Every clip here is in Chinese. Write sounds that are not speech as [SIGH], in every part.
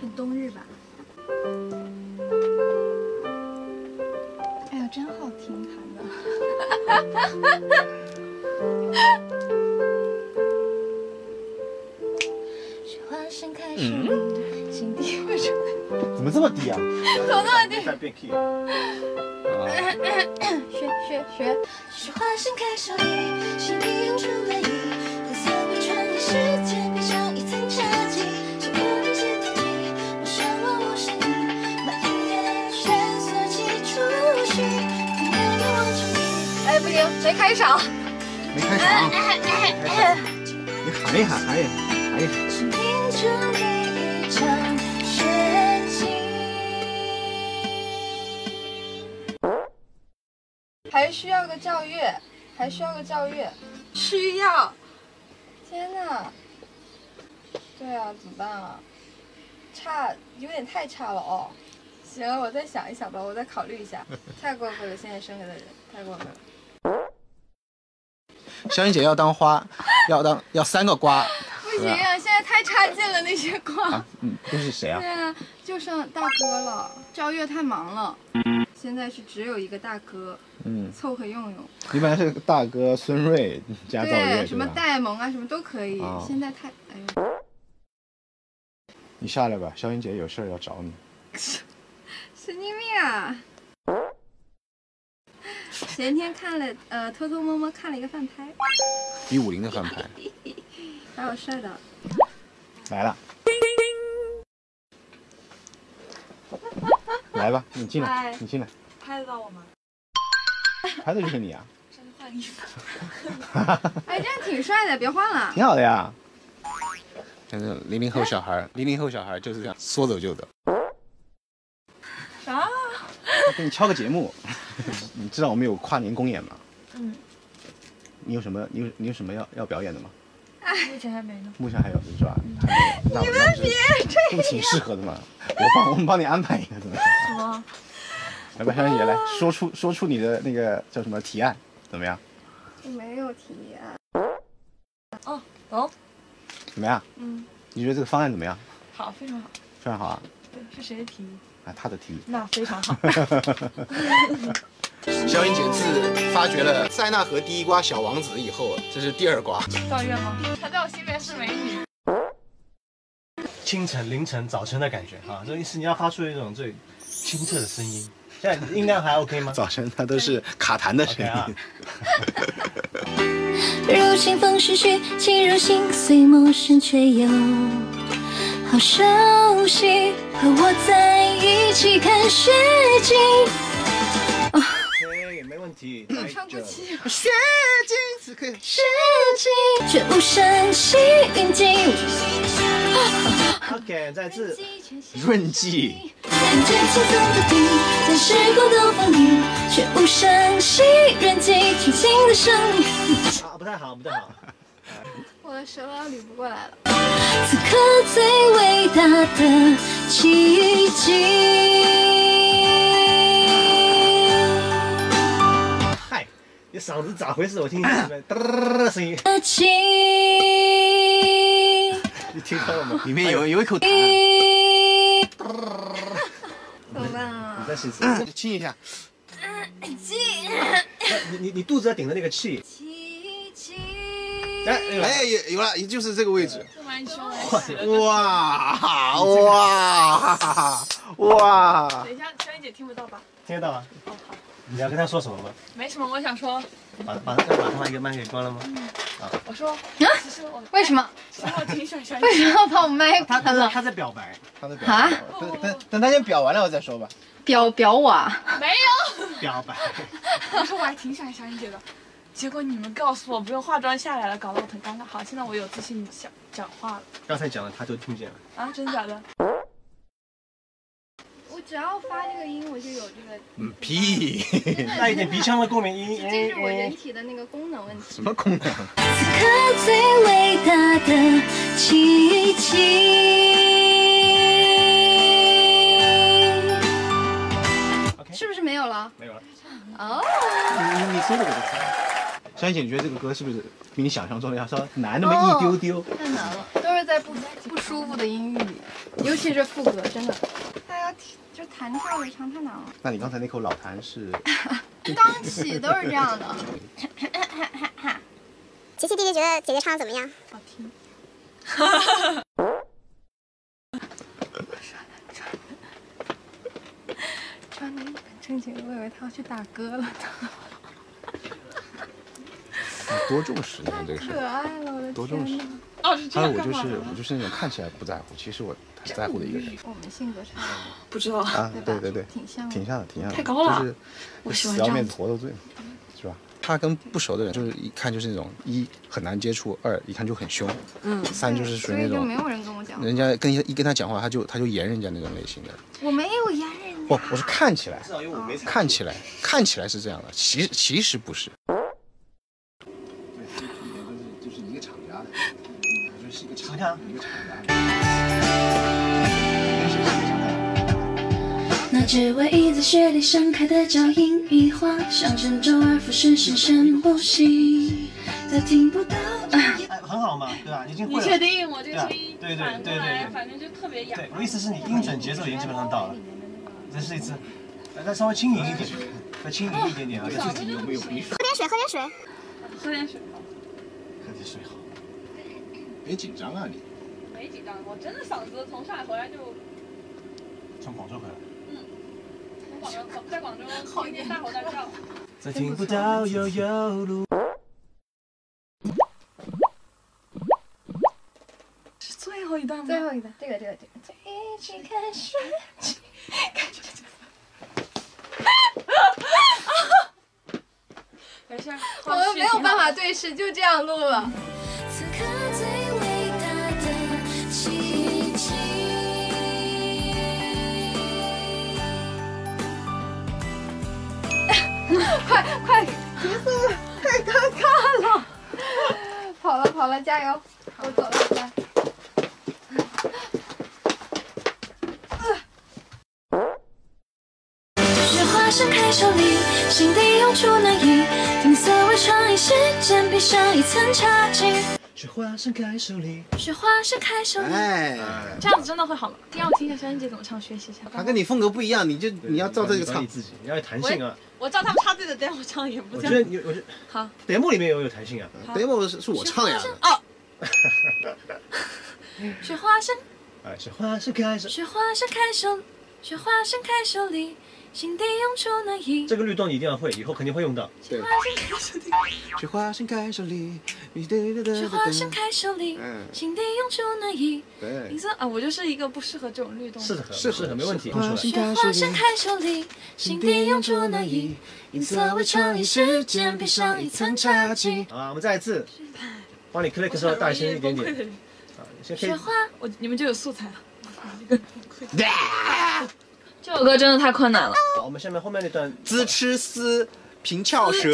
很冬日吧？哎呀，真好听，弹的。[LAUGHS] 嗯，心底为什么？怎么这么低啊？[LAUGHS] 怎么这么低？再变 key。学学学。雪花盛开手里，行，没开场。没开场。你喊一喊，喊一喊，喊一喊。还需要个教育，还需要个教育，需要！天哪！对啊，怎么办啊？差，有点太差了哦。行，我再想一想吧，我再考虑一下。太过分了，现在生下的人太过分了。小英姐要当花，要当要三个瓜。不行啊，现在太差劲了那些瓜。嗯，都是谁啊？对啊，就剩大哥了。赵月太忙了。现在是只有一个大哥，嗯，凑合用用。你本来是大哥孙瑞加赵月，什么戴萌啊，什么都可以。现在太，哎呦！你下来吧，肖英姐有事要找你。[LAUGHS] 神经病啊！前天看了，呃，偷偷摸摸看了一个饭拍。一五零的饭拍。[LAUGHS] 还有帅的。来了。[LAUGHS] 来吧，你进来，你进来，拍得到我吗？拍的就是你啊！先换衣服。哎，这样挺帅的，别换了。挺好的呀。像这种零零后小孩，零零后小孩就是这样，说走就走。啥？给你敲个节目，[LAUGHS] 你知道我们有跨年公演吗？嗯。你有什么？你有你有什么要要表演的吗？目前还没呢。目前还有是吧？[LAUGHS] 你们别这样。挺适合的嘛，我帮我们帮你安排一个怎么样？什么？来吧，小姐姐，来说出说出你的那个叫什么提案，怎么样？没有提案。哦，哦。怎么样？嗯。你觉得这个方案怎么样？好，非常好。非常好啊。对，是谁的提议？啊，他的提议。那非常好。[LAUGHS] 萧英姐自发掘了塞纳河第一瓜小王子以后，这是第二瓜。赵月吗？她在我心里面是美女。清晨、凌晨、早晨的感觉啊，这意思你要发出一种最清澈的声音。现在音量还 OK 吗？[LAUGHS] 早晨它都是卡痰的声音。[LAUGHS] 如清风徐徐，沁入心碎，陌生却又好熟悉。和我在一起看雪景。没问题，来唱不起。雪景此刻，雪景却无声息，云静。OK，再次润季。看见青松的时光的风里，却无声息，人静轻轻的声音。啊，不太好，不太好。我的舌头要捋不过来了。此刻最伟大的奇迹。嗨你嗓子咋回事？我听你这边哒哒哒的声音。你听到了吗？里面有有一口痰。怎么办啊？你再试试，亲一下。亲。你你你肚子要顶着那个气。哎哎，有有了，就是这个位置。哇哇哇！等一下，小英姐听不到吧？听得到啊。哦好。你要跟他说什么吗？没什么，我想说，把把要把他那个麦给关了吗？啊，我说，其实我为什么？其实我挺喜欢小为什么要把我麦关了？他在表白，他在表白。啊？等等等，他先表完了我再说吧。表表我？啊？没有。表白。我说我还挺喜欢小英姐的，结果你们告诉我不用化妆下来了，搞得我很尴尬。好，现在我有自信讲讲话了。刚才讲的他都听见了。啊？真的假的？我只要发这个音，我就有这个。嗯，屁，[LAUGHS] 带一点鼻腔的共鸣音。这是我人体的那个功能问题。什么功能？此刻最伟大的奇迹。是不是没有了？没有了。哦。你你说的我都猜。珊姐，你觉得这个歌是不是比你想象中的要稍微难那么一丢丢？太难了，都是在不不舒服的音域里。尤其是副歌，真的。大家就弹跳的唱太难了。那你刚才那口老痰是？[LAUGHS] 刚起都是这样的。[LAUGHS] 琪琪弟弟觉得姐姐唱的怎么样？好听。[LAUGHS] 穿的一本正经，我以为他要去打歌了呢。多重视呢？这个可爱了，我的多重视。哦，是这样。我就是我就是那种看起来不在乎，其实我很在乎的一个人。我们性格差不 [LAUGHS] 知道啊？对对对，挺像，挺像的，挺像的。太高了，就是我喜欢这样。死要面子活受罪，是吧？他跟不熟的人，就是一看就是那种一很难接触，二一看就很凶，嗯，三就是属于那种没有人跟我讲，人家跟一跟他讲话，他就他就严人家那种类型的。我没有严人。不，我是看起来，看起来看起来是这样的，其其实不是一个厂家的，就是一个厂家，一个厂家。只为一在雪地盛开的脚印，一晃，像阵周而复始，生生不息，再听不到。哎，很好嘛，对吧？已经会了。你确定我这个声音对对对对反正就特别哑。对，我意思是你音准节奏已经基本上到了。再试一次，再稍微轻盈一点，再轻盈一点点啊。自己有没有鼻水？喝点水，喝点水。喝点水。喝点水好。别紧张啊你。没紧张，我真的嗓子从上海回来就。从广州回来。嗯。从广州在广州，[LAUGHS] 天天大吼大叫。再听不到悠悠路。是最后一段吗？最后一段，这个这个这个。一起看雪景，感觉就。没事，我们没有办法对视，就这样录了。快快结束，太尴尬了！跑了跑了，加油！我走了，来雪花盛开手里，心底涌出暖意。金色微创意，时间披上一层茶巾。雪花盛开手里，雪花盛开手里。哎，这样子真的会好吗？一定要听一下肖音姐怎么唱，学习一下。他跟你风格不一样，你就你要照这个唱。你自己，你要有弹性啊。我照他们插队的 demo 唱也不。我觉得你，我觉得好。demo 里面有有弹性啊。demo 是是我唱呀。哦。[LAUGHS] 雪花盛。哎，雪花盛开始。雪花盛开手，雪花盛开手里。心底涌出暖意。这个律动你一定要会，以后肯定会用到。雪花盛开手里，雪花盛开手里，雪花盛开手里，心底涌出暖意。对，你说啊，我就是一个不适合这种律动。适合，适合，没问题。雪花盛开手里，心底涌出暖意。银色为创意，时间披上一层茶几。好，我们再一次，帮你 click 的时候大声一点点。[LAUGHS] 雪花，我你们就有素材了。[LAUGHS] 这首歌真的太困难了。好，我们下面后面那段滋吃丝平翘舌，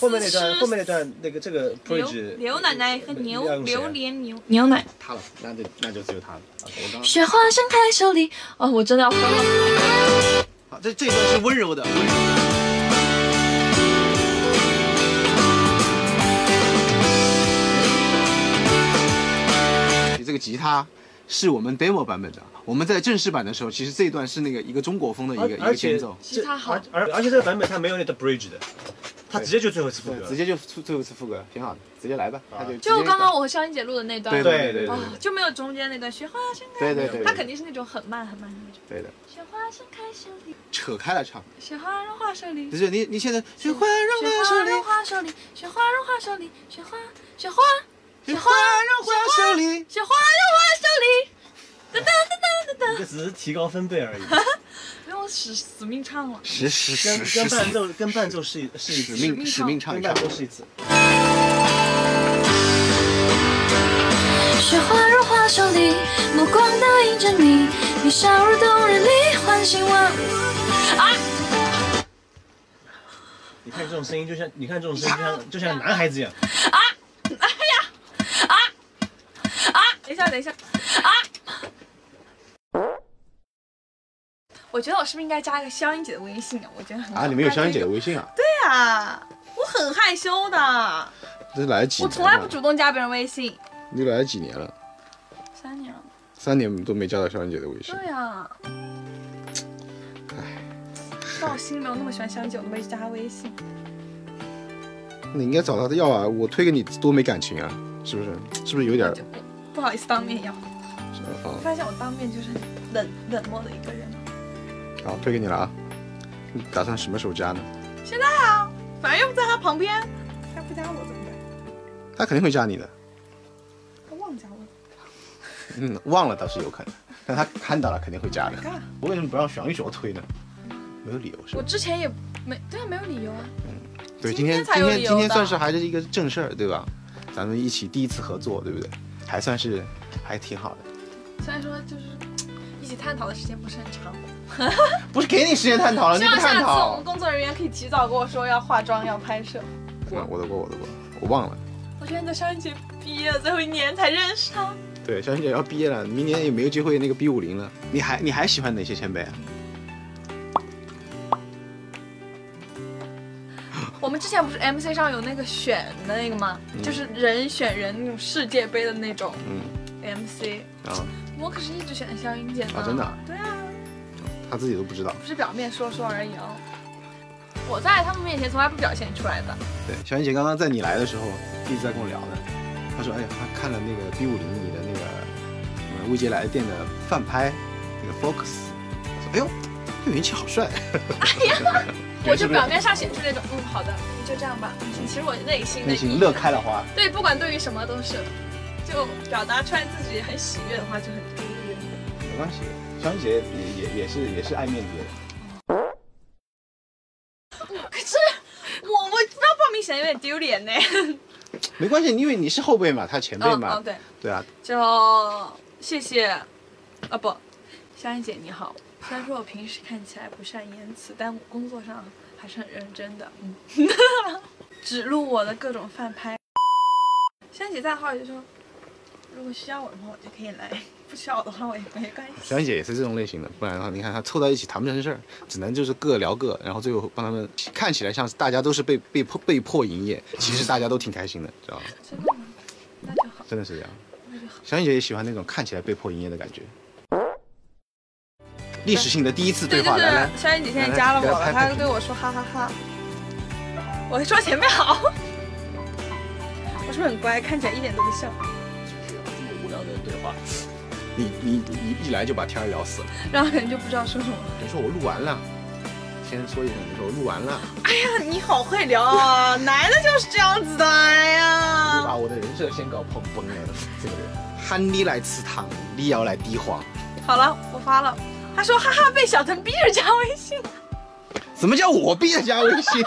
后面那段后面那段那个这个 bridge，牛奶奶和牛榴莲牛牛奶。他了，那就那就只有他了。雪花盛开手里，哦，我真的要疯了。好，这这段是温柔的。温柔你这个吉他。是我们 demo 版本的。我们在正式版的时候，其实这一段是那个一个中国风的一个一个节奏。吉他好，而而且这个版本它没有那个 bridge 的，它直接就最后一次副歌，直接就最最后一次副歌，挺好的，直接来吧。他就就刚刚我和肖英姐录的那段，对对对，就没有中间那段雪花盛开。对对对，它肯定是那种很慢很慢的那种。对的。雪花盛开手里，扯开了唱。雪花融化手里。不是你你现在雪花融化手里，雪花手里，雪花融化手里，雪花雪花雪花融化手里，雪花融化手里。噔噔噔噔噔，这只是提高分贝而已。[LAUGHS] 不用死死命唱了。使使使跟跟伴奏跟伴奏试一试一次，使命使命唱一唱，伴奏试一次。雪花融化手里，目光倒映着你，你笑如冬日里唤醒我。啊！你看这种声音，就像你看这种声音，就像就像男孩子一样。啊！哎呀！啊！啊！等一下，等一下。啊！我觉得我是不是应该加一个肖英姐的微信啊？我觉得很啊，你们有肖英姐的微信啊？对呀，我很害羞的。这来了几？我从来不主动加别人微信。你来了几年了？三年了。三年都没加到肖英姐的微信。对呀。到我心里没有那么喜欢小燕姐，我都没加她微信。你应该找她的要啊！我推给你多没感情啊，是不是？是不是有点？不好意思当面要。我发现我当面就是冷冷漠的一个人。好，推给你了啊！你打算什么时候加呢？现在啊，反正又不在他旁边，他不加我怎么办？他肯定会加你的。他忘加我。嗯，忘了倒是有可能，但他看到了肯定会加的。我为什么不让徐玉卓推呢？没有理由是我之前也没对啊，没有理由啊。嗯，对，今天今天今天算是还是一个正事儿，对吧？咱们一起第一次合作，对不对？还算是还挺好的。虽然说就是一起探讨的时间不是很长。不是给你时间探讨了，你不探讨。我们工作人员可以提早跟我说要化妆要拍摄。我我的过我的过，我忘了。我居然在肖姐毕业最后一年才认识他。对，肖姐要毕业了，明年也没有机会那个 B 五零了。你还你还喜欢哪些前辈啊？我们之前不是 MC 上有那个选的那个吗？就是人选人那种世界杯的那种。嗯。MC。啊。我可是一直选肖英姐的。啊，真的。对啊。他自己都不知道。不是表面说说而已哦。我在他们面前从来不表现出来的。对，小英姐刚刚在你来的时候一直在跟我聊呢。她说：“哎呀，她看了那个 B 五零你的那个什么未接来电的饭拍，那个 Focus。她说：哎呦，这元气好帅。哎呀。[LAUGHS] ”我就表面上显出那种，嗯，好的，就这样吧。其实我内心内心乐开了花。对，不管对于什么都是，就表达出来自己很喜悦的话就很。没关系，双姐也也也是也是爱面子的人。可是我我不知道报名显得有点丢脸呢。没关系，因为你是后辈嘛，他前辈嘛。哦，对。对啊。就谢谢，啊不，香香姐你好。虽然说我平时看起来不善言辞，但我工作上还是很认真的。嗯，[LAUGHS] 只录我的各种饭拍。香姐在的话，就说如果需要我的话，我就可以来；不需要我的话，我也没关系。香姐也是这种类型的，不然的话，你看她凑在一起谈不成事儿，只能就是各聊各，然后最后帮他们看起来像是大家都是被被迫被迫营业，其实大家都挺开心的，知道吗？真的吗？那就好。真的是这样。那就好。香姐也喜欢那种看起来被迫营业的感觉。历史性的第一次对话，来来，肖燕姐现在加了我了，她对我说哈哈哈。我说前辈好，我是不是很乖？看起来一点都不像。这么无聊的对话，你你一一来就把天聊死了，然后可能就不知道说什么。你说我录完了，先说一声，你说我录完了。哎呀，你好会聊啊，男的就是这样子的，哎呀。你把我的人设先搞碰崩了，这个人。喊你来吃糖，你要来抵黄。好了，我发了。他说：“哈哈，被小腾逼着加微信。”怎么叫我逼着加微信？